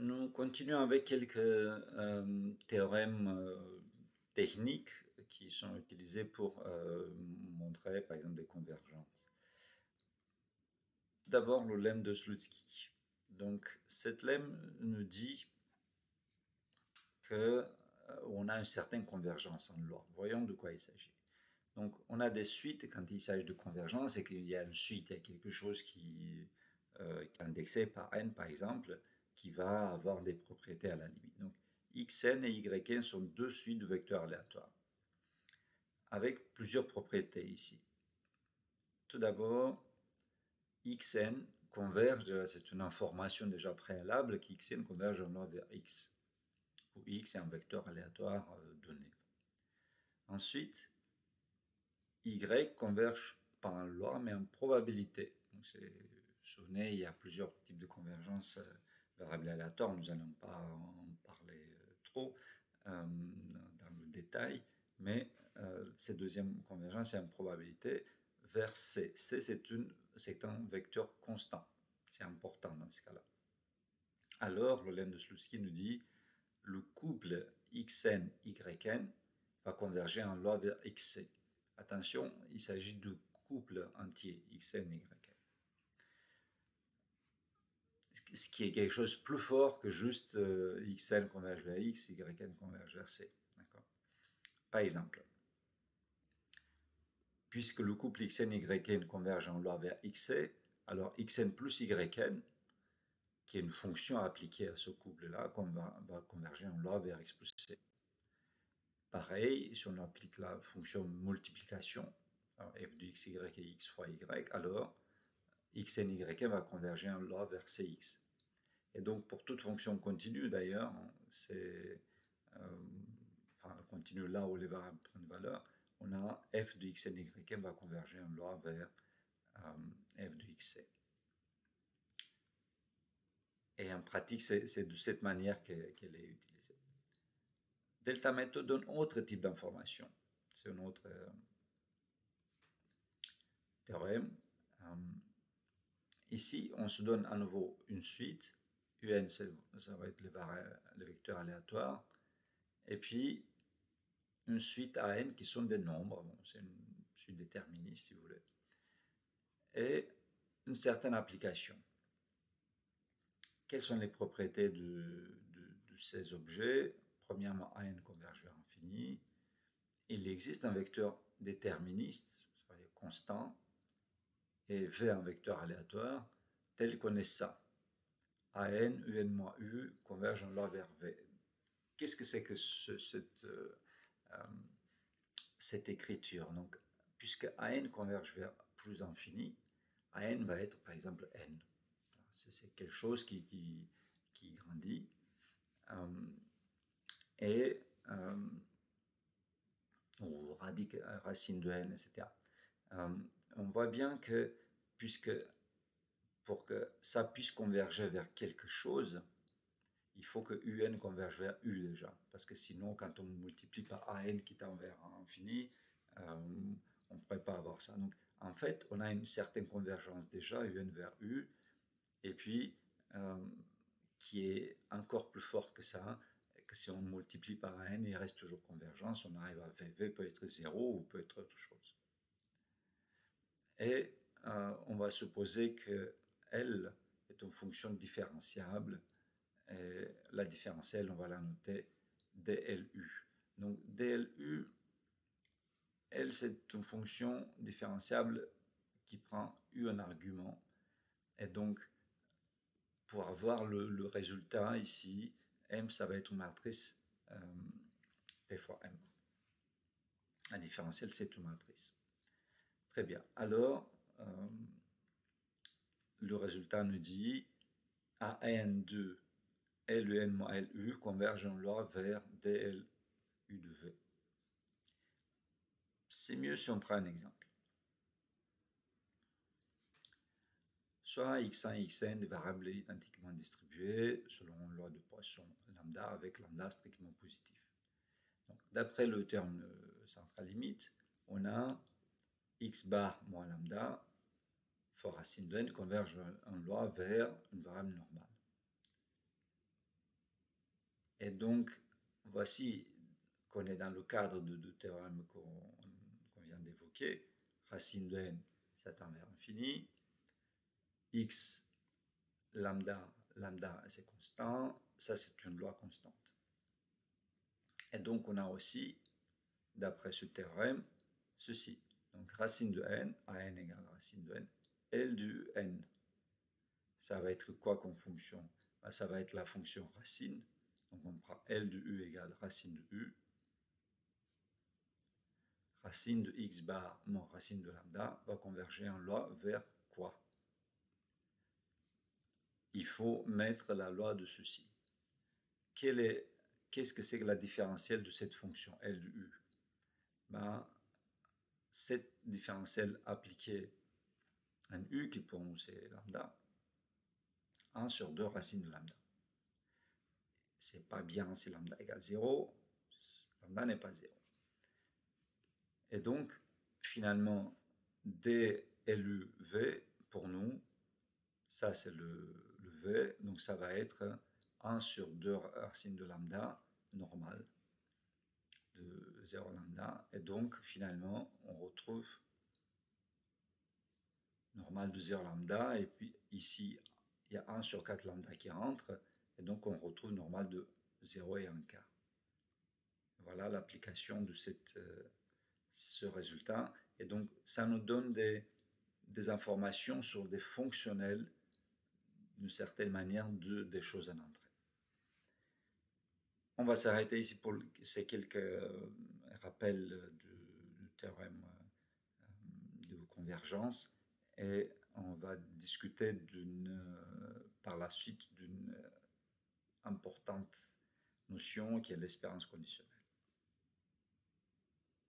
Nous continuons avec quelques euh, théorèmes euh, techniques qui sont utilisés pour euh, montrer par exemple des convergences. D'abord le lemme de Slutsky. Donc cette lemme nous dit que on a une certaine convergence en loi. Voyons de quoi il s'agit. Donc on a des suites quand il s'agit de convergence et qu'il y a une suite, il y a quelque chose qui, est indexé par n par exemple, qui va avoir des propriétés à la limite. Donc, xn et yn sont deux suites de vecteurs aléatoires, avec plusieurs propriétés ici. Tout d'abord, xn converge, c'est une information déjà préalable, qu'xn converge en loi vers x, où x est un vecteur aléatoire euh, donné. Ensuite, y converge pas en loi, mais en probabilité. vous vous souvenez, il y a plusieurs types de convergence variable aléatoire, nous n'allons pas en parler euh, trop euh, dans le détail, mais euh, cette deuxième convergence, c'est une probabilité vers C. C, c'est un vecteur constant. C'est important dans ce cas-là. Alors, le lemme de Slutsky nous dit le couple xn, yn va converger en loi vers xc. Attention, il s'agit de couple entier xn, yn ce qui est quelque chose de plus fort que juste euh, xn converge vers x, yn converge vers c. Par exemple, puisque le couple xn yn converge en loi vers xc, alors xn plus yn, qui est une fonction appliquée à ce couple-là, va converger en loi vers x plus c. Pareil, si on applique la fonction multiplication, f de x, y et x fois y, alors x et y va converger en loi vers cx. Et donc pour toute fonction continue d'ailleurs, c'est euh, enfin, continue là où les variables prennent valeur, on a f de x et y va converger en loi vers euh, f de xc. Et en pratique, c'est de cette manière qu'elle est utilisée. Delta méthode donne autre type d'information. C'est un autre euh, théorème. Ici, on se donne à nouveau une suite. UN, ça va être les, vecteurs aléatoires. Et puis, une suite AN qui sont des nombres. C'est une suite déterministe, si vous voulez. Et une certaine application. Quelles sont les propriétés de, ces objets? Premièrement, AN converge vers l'infini. Il existe un vecteur déterministe, c'est-à-dire constant, et V un vecteur aléatoire, tel qu'on est ça. AN, UN U convergent en loi vers V. Qu'est-ce que c'est que cette, euh, euh, cette écriture? Donc, puisque AN converge vers plus infini, AN va être par exemple N. C'est quelque chose qui, qui, grandit. Euh, et ou racine de n, etc on voit bien que, puisque pour que ça puisse converger vers quelque chose, il faut que UN converge vers U déjà. Parce que sinon, quand on multiplie par AN qui tend vers l'infini, euh, on ne pourrait pas avoir ça. Donc, en fait, on a une certaine convergence déjà, UN vers U, et puis euh, qui est encore plus forte que ça, que si on multiplie par AN, il reste toujours convergence, on arrive à VV peut être 0 ou peut être autre chose. Et euh, on va supposer que L est une fonction différenciable. La différentielle, on va la noter dLu. Donc dLu, L, c'est une fonction différenciable qui prend U en argument. Et donc, pour avoir le, résultat ici, M, ça va être une matrice euh, P fois M. La différentielle, c'est une matrice. Très bien. Alors, le résultat nous dit AN2 LUN moins LU convergent en loi vers DLU de V. C'est mieux si on prend un exemple. Soit x1 et xn des variables identiquement distribuées selon la loi de Poisson lambda avec lambda strictement positif. D'après le terme central limite, on a x bar moins lambda fois racine de n converge en loi vers une variable normale. Et donc, voici qu'on est dans le cadre de, de théorème qu'on vient d'évoquer. Racine de n, ça tend vers l'infini. x lambda, lambda c'est constant. Ça, c'est une loi constante. Et donc, on a aussi, d'après ce théorème, ceci. Donc, racine de n, a n égale racine de n, L du n. Ça va être quoi comme fonction? Ben, Ça va être la fonction racine. Donc, on prend L de u égale racine de u. Racine de x bar moins racine de lambda va converger en loi vers quoi? Il faut mettre la loi de ceci. Est qu'est-ce que c'est que la différentielle de cette fonction L de U? Ben, Cette différentielle appliquée un U, qui pour nous c'est lambda, 1 sur 2 racines de lambda. C'est pas bien si lambda égale 0, lambda n'est pas 0. Et donc, finalement, DLUV, pour nous, ça c'est le, V, donc ça va être 1 sur 2 racines de lambda normal de 0 lambda. Et donc, finalement, on retrouve normal de 0 lambda. Et puis ici, il y a 1 sur 4 lambda qui rentre. Et donc, on retrouve normal de 0 et 1 quart. Voilà l'application de cette, euh, ce résultat. Et donc, ça nous donne des, des informations sur des fonctionnels, d'une certaine manière, de, des choses en entrée. On va s'arrêter ici pour ces quelques euh, rappels du, théorème euh, de convergence et on va discuter euh, par la suite d'une importante notion qui est l'espérance conditionnelle.